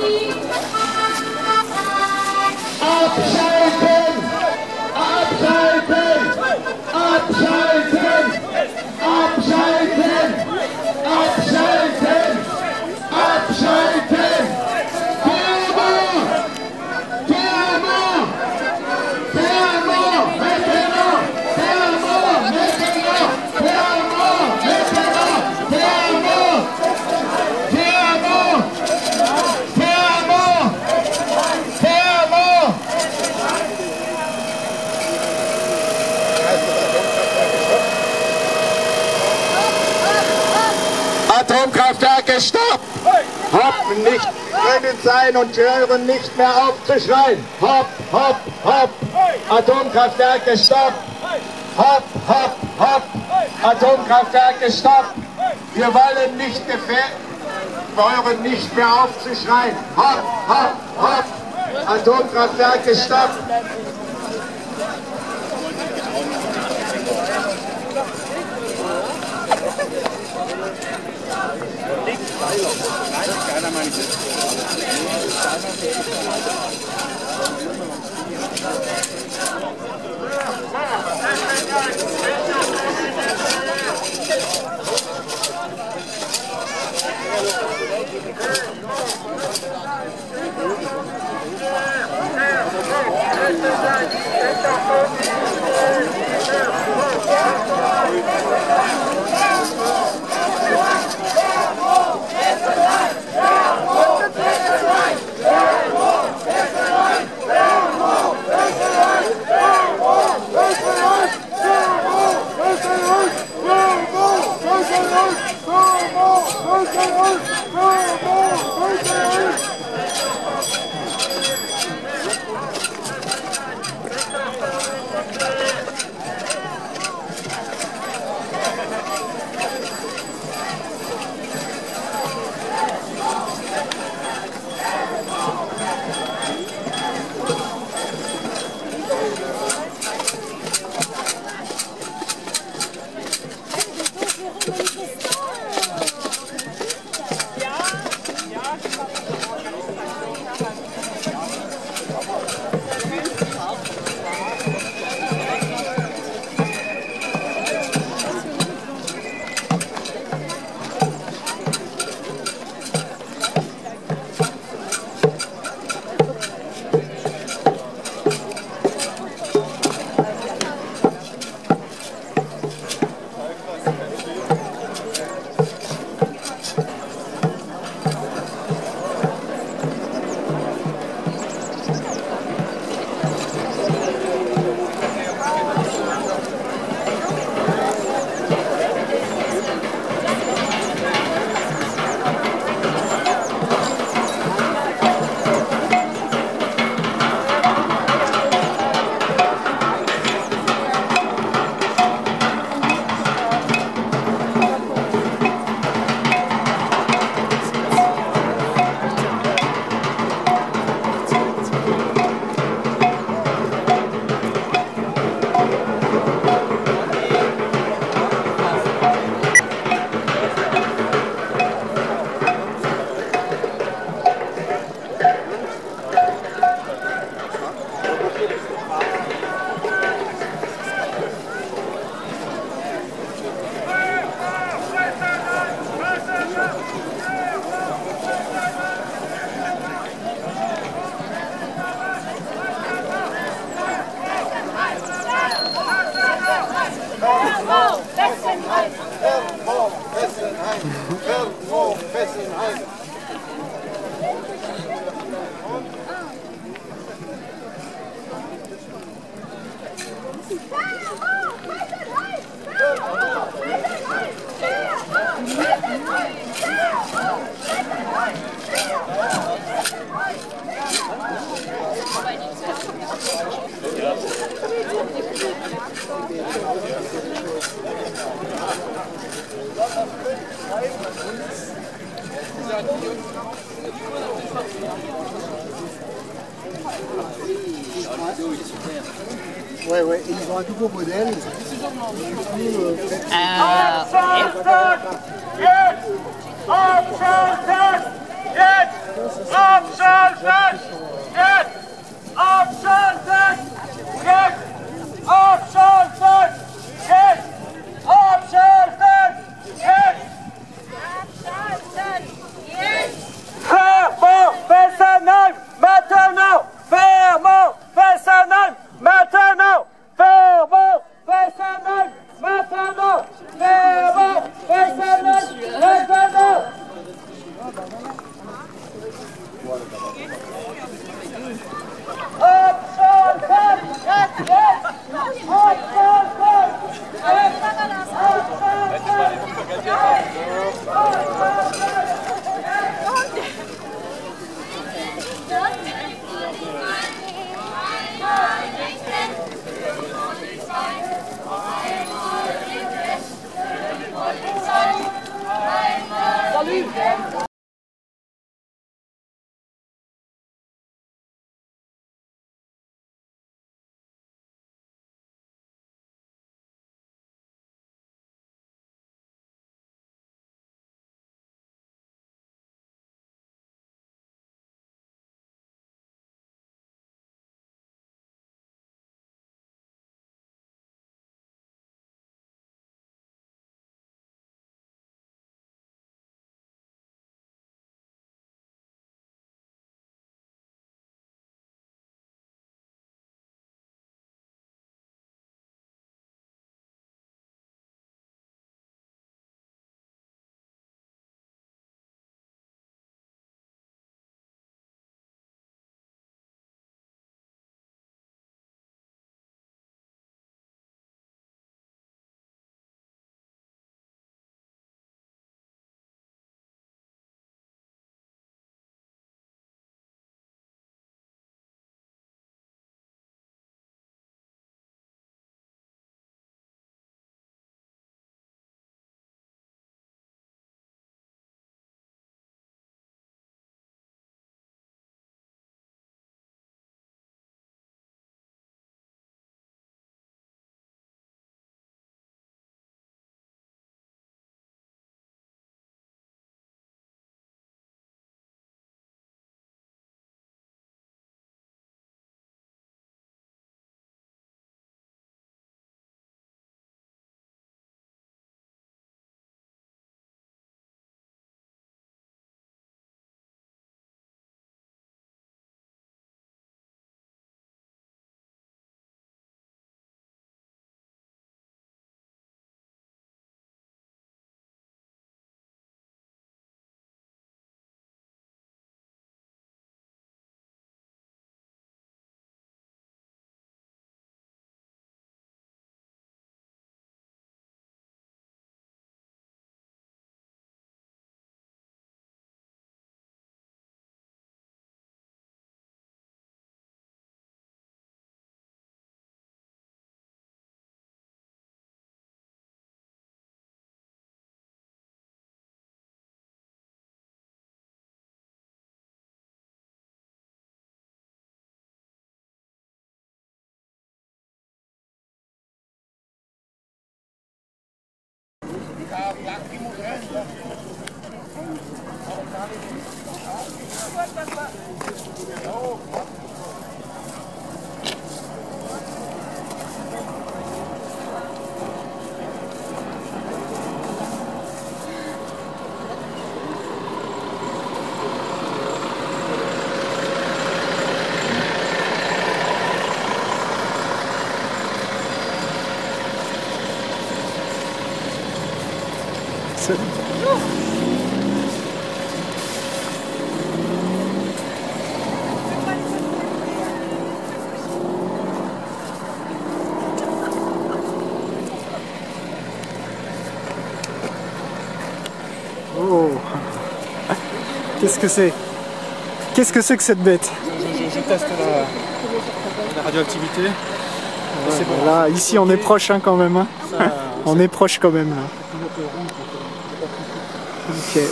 caminho. Hopp, nicht drinnen sein und hören nicht mehr auf zu schreien. Hopp, hopp, hopp! Atomkraftwerke stopp! Hopp, hopp, hopp! Atomkraftwerke stopp! Wir wollen nicht hören nicht mehr auf zu schreien. Hopp, hopp, hopp! Atomkraftwerke stopp! Hayır. Ouais, ouais, ils ont un nouveau modèle. Et du coup, euh, ah, Option Sim. Oh Qu'est-ce que c'est Qu'est-ce que c'est que cette bête Je, je teste la, la radioactivité. bon. Là, ici on est proche hein, quand même. hein. Ça, On est proche quand même là. Ok.